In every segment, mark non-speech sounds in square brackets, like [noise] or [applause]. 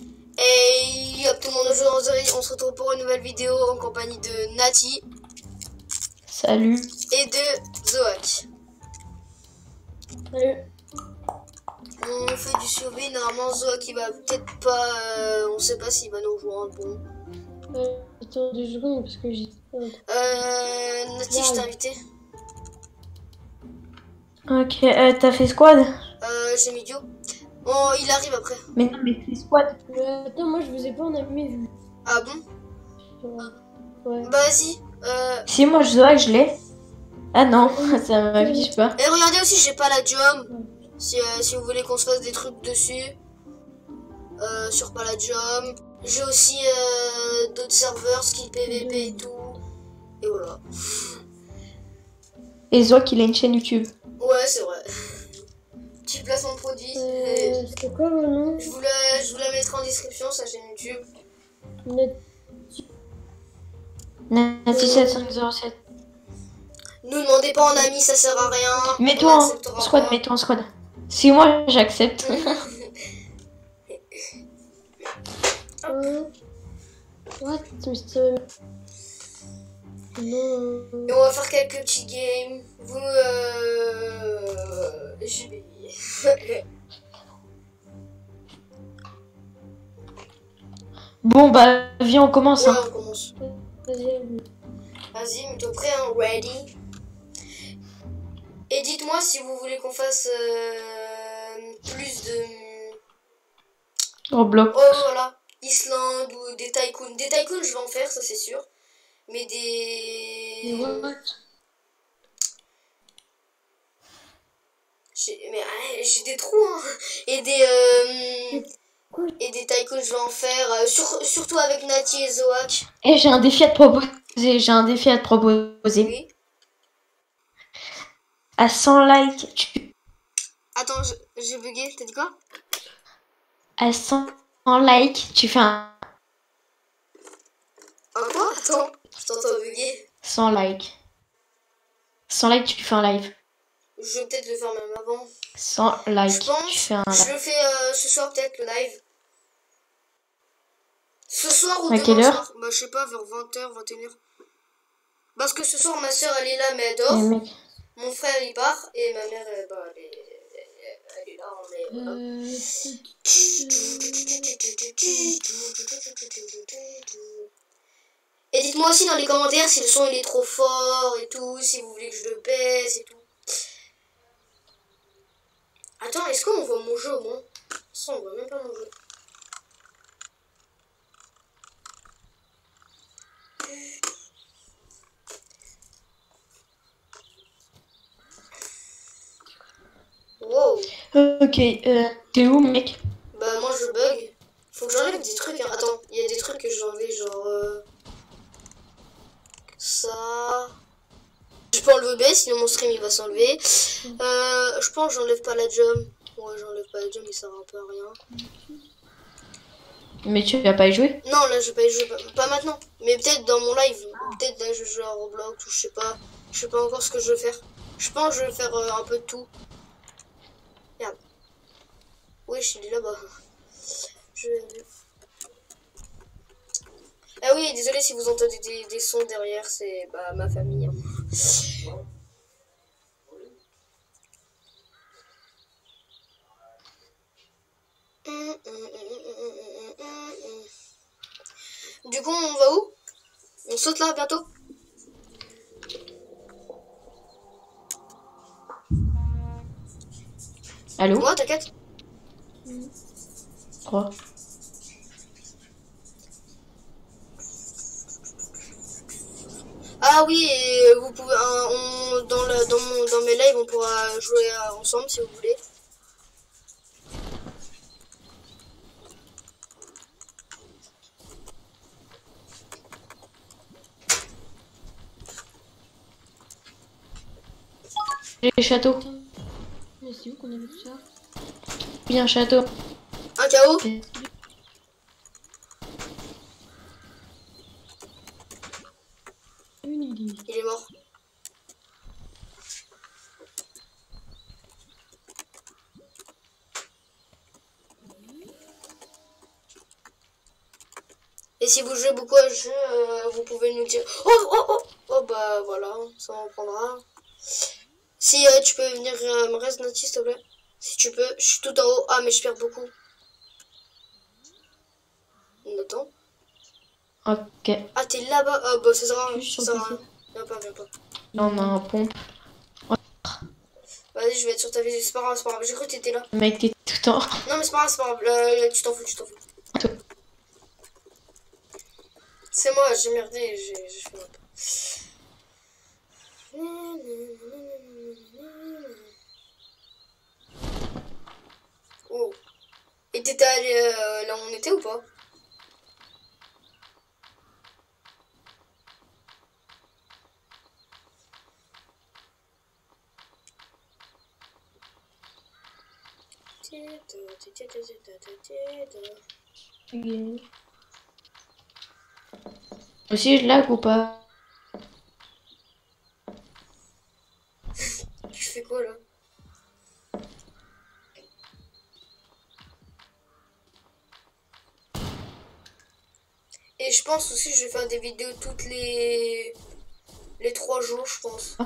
Et hop tout le monde, aujourd'hui on se retrouve pour une nouvelle vidéo en compagnie de Nati Salut. et de Zoak. Salut. On fait du survie, normalement Zoak il va peut-être pas, euh, on sait pas s'il va nous rejoindre, bon. Euh, attends deux secondes parce que j'ai. euh, Euh, Nati je t'ai invité, Ok, euh, t'as fait squad? Euh, j'ai mis Dio. Bon, il arrive après. Mais non, mais fais squad. euh, attends, moi je vous ai pas en ami vu. Ah bon Ouais. Bah vas-y. Euh, Si moi je dois, je l'ai. Ah non, [laughs] ça m'affiche pas. et regardez aussi, j'ai pas. Si, euh, si vous voulez qu'on se fasse des trucs dessus. Euh, sur Palladium. J'ai aussi euh, d'autres serveurs, skill PVP et tout. Et voilà. Et Zoak, il a une chaîne YouTube. Ouais, c'est vrai. Petit placement de produit. Euh, c'est quoi le nom Je vous, la, je vous la mettrai en description, sa chaîne YouTube. Net- Nati 7507. Nous demandez pas en ami, ça sert à rien. Mets-toi en squad, mets-toi en squad. Si moi j'accepte. [laughs] What Non. Et on va faire quelques petits games. Vous, euh... Bon bah viens on commence. Ouais, Hein. on commence. Vas-y, mets-toi prêt, hein, ready. Et dites-moi si vous voulez qu'on fasse euh, plus de... Roblox. Oh voilà, Islande ou des tycoons. Des tycoons, je vais en faire, ça c'est sûr. Mais des... what J'ai mais, j'ai des trous, hein. Et des... euh, et des tycoons, je vais en faire. euh, sur- surtout avec Nati et Zoak. Et j'ai un défi à te proposer. J'ai un défi à te proposer. Oui. À 100 likes, tu... Attends, je- j'ai bugué, t'as dit quoi? À 100 likes, tu fais un Un quoi? Attends, je t'entends bugger. 100 likes. 100 likes, tu fais un live. Je vais peut-être le faire même avant. 100 Je likes, pense. tu fais un Je le fais euh, ce soir peut-être le live. Ce soir ou À demain quelle heure soir Bah je sais pas, vers 20h, 21h. Parce que ce soir ma soeur elle est là mais elle dort. Mon frère il part et ma mère elle, bah, elle, est, elle est là. Mais voilà. Euh, Et dites-moi aussi dans les commentaires si le son il est trop fort et tout, si vous voulez que je le baisse et tout. Attends, est-ce qu'on voit mon jeu au moins? Ça on voit même pas mon jeu. Wow. ok, euh, t'es où mec? Bah moi je bug. Faut que j'enlève des trucs. hein. Attends, il y a des trucs que j'ai enlevé genre euh, ça. Je peux enlever B sinon mon stream il va s'enlever. Euh, je pense que j'enlève pas la jump. Ouais j'enlève pas la jump mais ça sert un peu à rien. Mais tu vas pas y jouer Non là je vais pas y jouer pas, pas maintenant. Mais peut-être dans mon live. Peut-être là je joue à Roblox ou je sais pas. Je sais pas encore ce que je veux faire. Je pense que je vais faire euh, un peu de tout. Merde. Oui je suis là-bas. Je... Ah oui, désolé si vous entendez des, des sons derrière, c'est bah, ma famille. Du coup, on va où? On saute là bientôt? Allô? Moi, t'inquiète. 3. Ah oui, et vous pouvez, euh, on, dans, le, dans, mon, dans mes lives, on pourra jouer euh, ensemble si vous voulez. Les châteaux. Mais c'est où qu'on avait tout ça? Oui, un château. Un KO Il est mort. Et si vous jouez beaucoup à ce jeu, euh, vous pouvez nous dire. Oh, oh, oh, oh, bah voilà, ça en prendra. Si tu peux venir euh, me reste Nati, s'il te plaît. Si tu peux, je suis tout en haut. Ah, mais je perds beaucoup. Attends. Ok. Ah, t'es là-bas. Ah, bah ça. Je suis Ça le rien. Viens pas, viens pas. Là, on a un pompe. Vas-y, je vais être sur ta visée. C'est pas grave, c'est pas grave. J'ai cru que t'étais là. Mec est tout en. Non, mais c'est pas grave, c'est pas grave. Euh, tu t'en fous, tu t'en fous. C'est moi, j'ai merdé. J'ai fait un peu. Oh. Et t'étais allé euh, là où on était ou pas? Aussi, je lag ou pas Tu fais quoi là Et je pense aussi je vais faire des vidéos toutes les les trois jours je pense.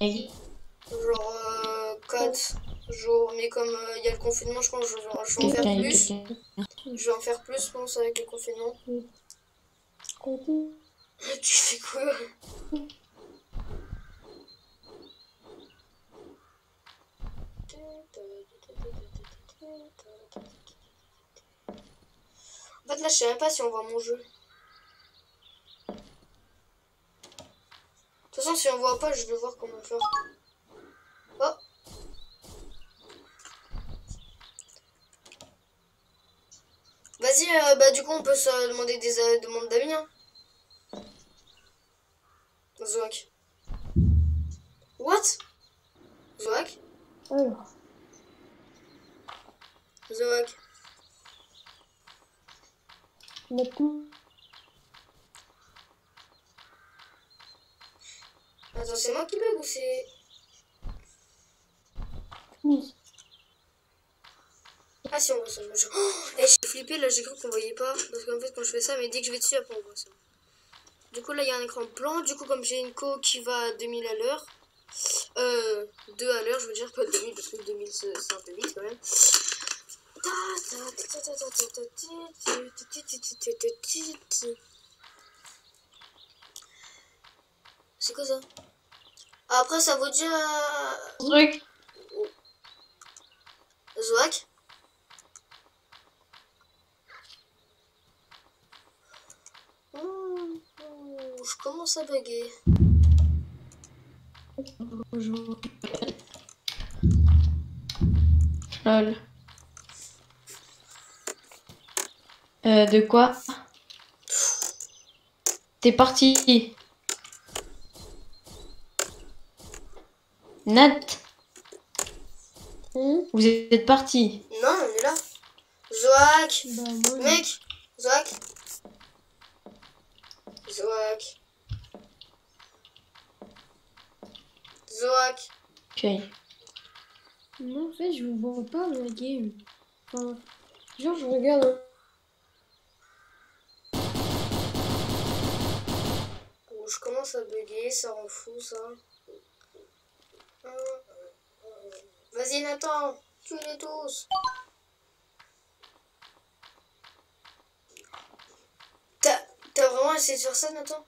Hey. Genre euh, 4 jours. Mais comme euh, il y a le confinement je pense que je vais, en faire plus. Je vais en faire plus je pense avec le confinement. Tu fais quoi? En fait là je sais même pas si on voit mon jeu. De toute façon si on voit pas je vais voir comment faire. Vas-y, euh, bah du coup on peut se demander des euh, demandes d'amis. Hein. Zoak. What? Zoak? Alors, Zoak. maintenant, Attends, c'est moi qui bug ou c'est... oui. Ah si on voit ça. je- Oh, et j'ai flippé là, j'ai cru qu'on voyait pas. Parce qu'en fait quand je fais ça, mais dès que je vais dessus, après on voit ça. Du coup là il y a un écran blanc. Du coup comme j'ai une co qui va à 2000 à l'heure. Euh, 2 à l'heure, je veux dire pas 2000 parce que 2000 c'est un peu vite quand même. C'est quoi ça? Après ça vous dit euh, Truc Ouh, Je commence à bugger. Bonjour. Lol. Euh, de quoi? T'es parti. Nat, Hein vous êtes parti. Non, on est là. Zoak Bah, Mec Zoak Zoak Zoak Ok. non, en fait, je vous vois pas dans la game. Enfin, genre, je regarde. Oh, Je commence à bugger, ça rend fou ça. Vas-y Nathan, tuez-les tous. T'as t'as vraiment essayé de faire ça Nathan?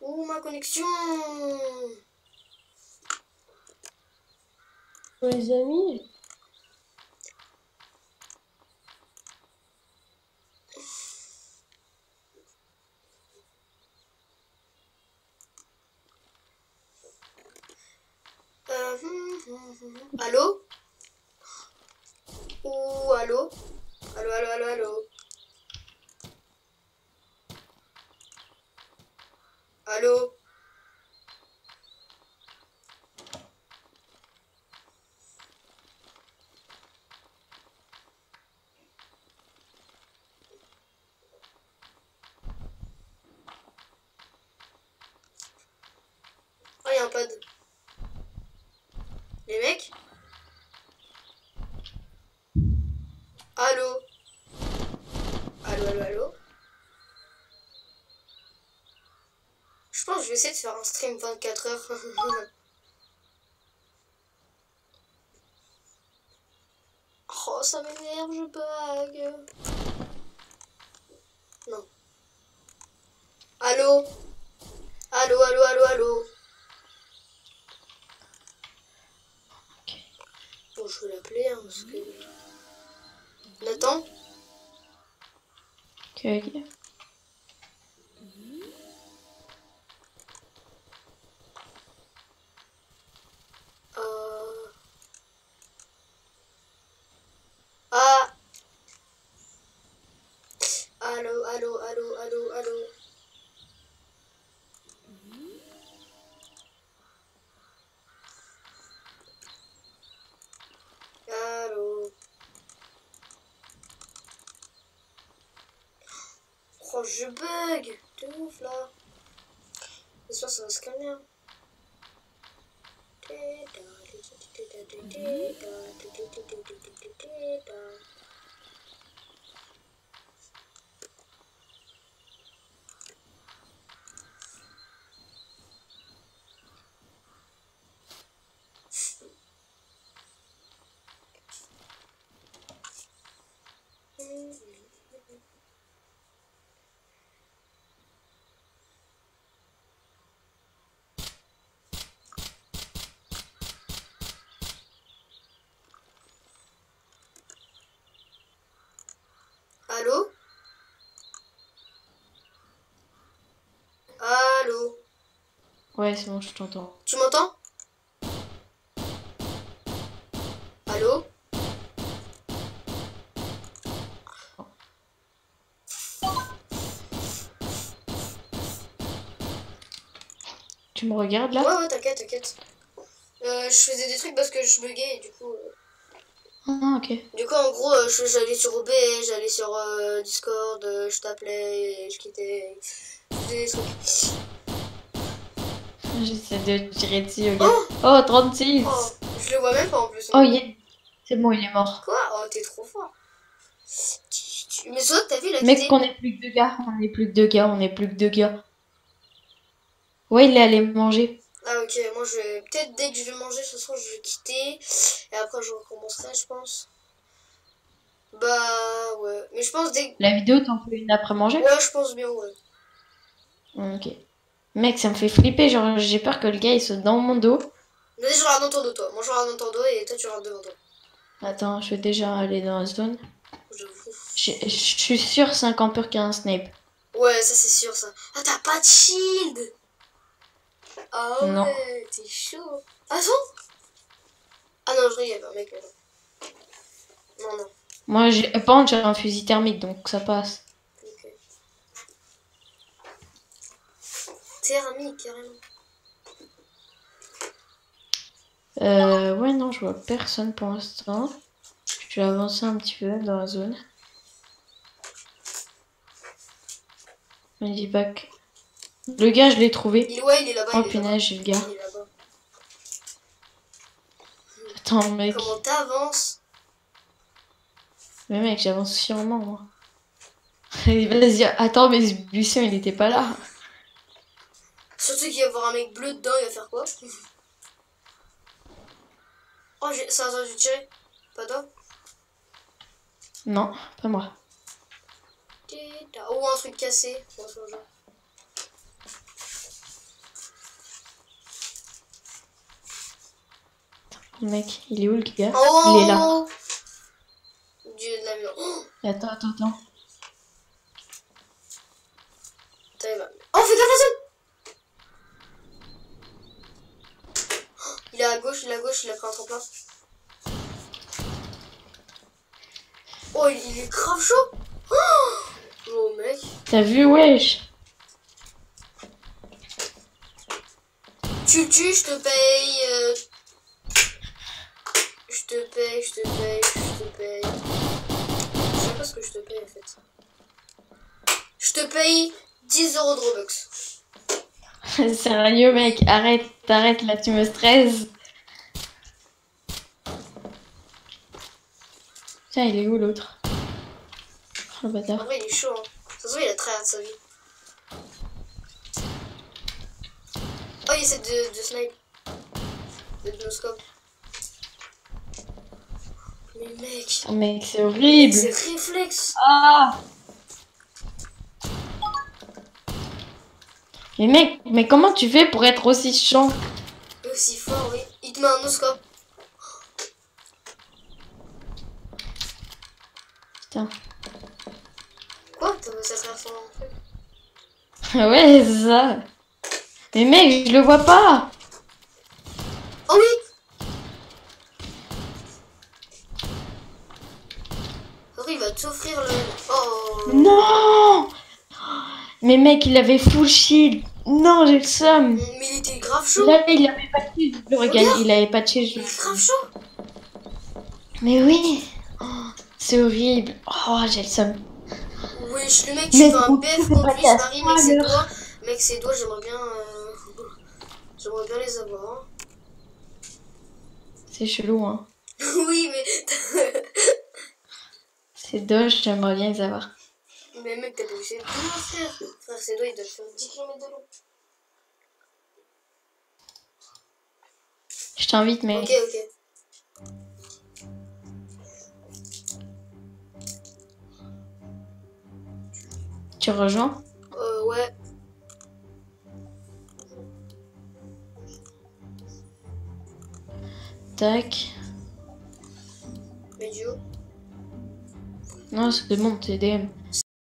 Ouh ma connexion! Les amis, Euh, hum, hum, hum, hum. Allô? Allô Allô? Allô allô allô Allô? Allô? Allô, allô, allô? Je pense que je vais essayer de faire un stream 24 heures. [laughs] Ok. Oh, je bug de ouf là. J'espère que ça va se calmer. hein. Allô Allô Ouais, c'est bon, je t'entends. Tu m'entends? Allô? Tu me regardes là? Ouais, ouais, t'inquiète, t'inquiète. Euh, je faisais des trucs parce que je buguais et du coup... euh, Ah, ok. Du coup, en gros, euh, j'allais sur OB, j'allais sur Discord, je t'appelais, et je quittais. Je faisais des trucs. J'essaie de tirer dessus, ok. Oh, 36 Oh, je le vois même pas en plus. Oh, yeah. C'est bon, il est mort. Quoi? Oh, t'es trop fort. Mais ça, t'as vu la Mec, qu'on est plus que deux gars, on est plus que deux gars, on est plus que deux gars. Ouais, il est allé manger. Ah, ok, moi je vais. Peut-être dès que je vais manger ce soir, je vais quitter. Et après, je recommencerai, je pense. Bah, ouais. Mais je pense dès. La vidéo, t'en fais une après manger? Ouais, je pense bien, ouais. Ok. Mec, ça me fait flipper, genre j'ai peur que le gars il saute dans mon dos. Vas-y, je regarde dans ton dos, toi. Moi, je regarde dans ton dos et toi, tu regardes devant toi. Attends, je vais déjà aller dans la zone. Je je suis sûr c'est un campeur qui a un snipe. Ouais, ça c'est sûr ça. Ah, t'as pas de shield Ah ouais, Non. t'es chaud. Attends Ah non, je rigole, un mec. mais Non, non. non. Moi, j'ai par contre, j'ai un fusil thermique donc ça passe. Ok. Thermique, carrément. Euh, ouais, non, je vois personne pour l'instant. Je vais avancer un petit peu dans la zone. Pas que. Le gars, je l'ai trouvé. Il, ouais, il est là-bas. Oh il est là-bas. punaise, j'ai le gars. Il est. Attends, mec. Comment t'avances? Mais mec, j'avance sûrement, moi. [laughs] Vas-y, attends, mais ce buisson, il était pas là. Surtout qu'il va y avoir un mec bleu dedans, il va faire quoi [laughs] Oh, j'ai- ça a entendu tirer. Pas toi Non, pas moi. Oh, un truc cassé. Mec, il est où le gars Oh Il est là. Dieu de la. Oh, Attends, attends, attends. Putain, il va- Oh, fais gaffe à ça Oh, Il est à gauche, il a pris un tremplin. Oh, il, est grave chaud Oh, oh mec. T'as vu, wesh? Tu le tues, je te paye. euh, Je te paye, je te paye, je te paye. Je sais pas ce que je te paye en fait. Je te paye 10 euros de Robux. [laughs] Sérieux, mec, arrête, arrête, là, tu me stresses. Tiens, il est où l'autre? Oh, le En bâtard. vrai, il est chaud. Hein. Ça se voit, il a très hâte de sa vie. il essaie de, de snipe. De noscope. Mais mec, Oh, mec, c'est horrible. c'est réflexe. Ah Mais mec, mais comment tu fais pour être aussi chiant? Aussi fort, oui. Il te met un noscope. Putain. Quoi Ça traverse son truc. Ah Ouais, c'est ça. Mais mec, je le vois pas. Oh oui Sorry, il va t'offrir le... Oh Non Mais mec, il avait full shield. Non, j'ai le seum. Mais il était grave chaud Là, il avait pas de shield. Regarde, il avait pas de shield. Il est grave chaud Mais oui. C'est horrible. Oh, j'ai le seum. Wesh, le mec, tu Mais fais un lui, qu'à Marie, mec, spoiler. doigts. Mec, ses doigts, j'aimerais bien... euh, J'aimerais bien les avoir. hein. C'est chelou, hein. [laughs] oui, mais... [laughs] C'est dommage, j'aimerais bien les avoir. mais mec, t'as pas essayé de frère. Frère, ses doigts, ils doivent faire 10 km de long. Je t'invite, mec. Ok, ok. Tu rejoins? Euh, ouais. Tac. Mais duo. Non, c'est bon, c'est DM.